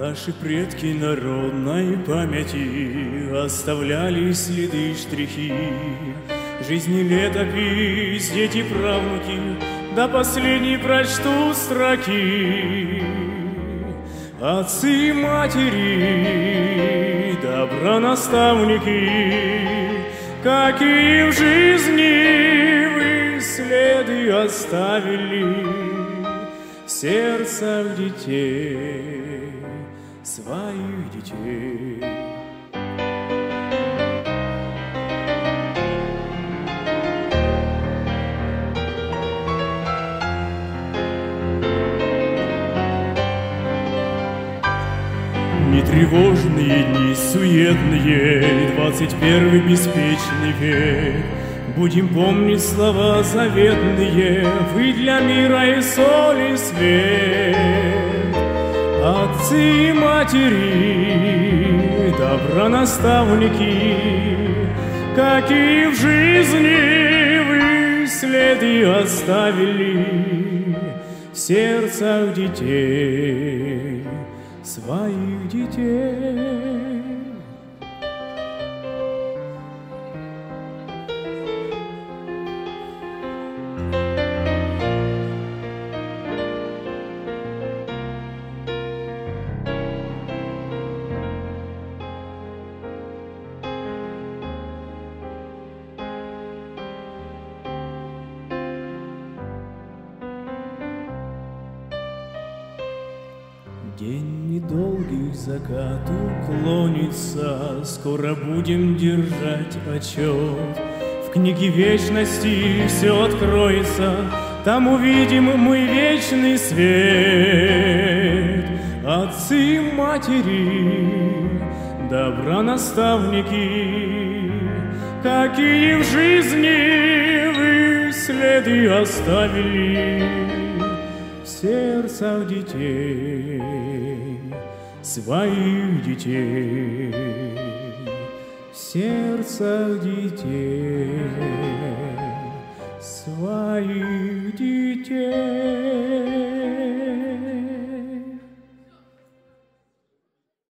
Наши предки народной памяти Оставляли следы штрихи. Жизни летопись, дети правнуки До последней прочту строки. Отцы и матери, добронаставники, Какие в жизни вы следы оставили В сердцах детей, своих детей. Не тревожные дни, суетные, Двадцать первый беспечный век. Будем помнить слова заветные, Вы для мира и соли свет. Отцы и матери, добронаставники, Какие в жизни вы следы оставили В сердцах детей своих детей. День недолгий к закату клонится, Скоро будем держать отчет. В книге вечности все откроется, Там увидим мы вечный свет. Отцы матери, добронаставники, Какие в жизни вы следы оставили сердцах детей, своих детей, в сердцах детей, своих детей.